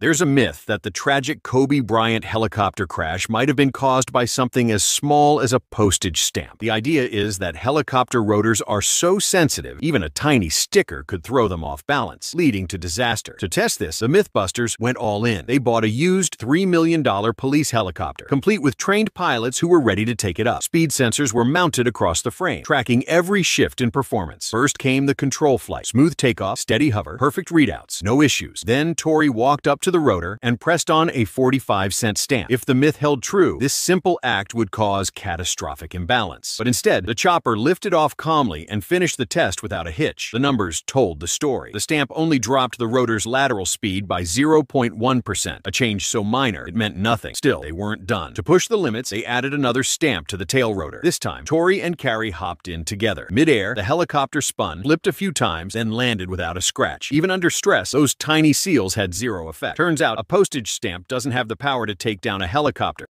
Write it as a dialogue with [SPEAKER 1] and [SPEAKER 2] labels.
[SPEAKER 1] There's a myth that the tragic Kobe Bryant helicopter crash might have been caused by something as small as a postage stamp. The idea is that helicopter rotors are so sensitive, even a tiny sticker could throw them off balance, leading to disaster. To test this, the Mythbusters went all in. They bought a used $3 million police helicopter, complete with trained pilots who were ready to take it up. Speed sensors were mounted across the frame, tracking every shift in performance. First came the control flight, smooth takeoff, steady hover, perfect readouts, no issues. Then Tory walked up to to the rotor and pressed on a 45 cent stamp. If the myth held true, this simple act would cause catastrophic imbalance. But instead, the chopper lifted off calmly and finished the test without a hitch. The numbers told the story. The stamp only dropped the rotor's lateral speed by 0.1%, a change so minor it meant nothing. Still, they weren't done. To push the limits, they added another stamp to the tail rotor. This time, Tory and Kari hopped in together. Mid-air, the helicopter spun, flipped a few times, and landed without a scratch. Even under stress, those tiny seals had zero effect. Turns out a postage stamp doesn't have the power to take down a helicopter.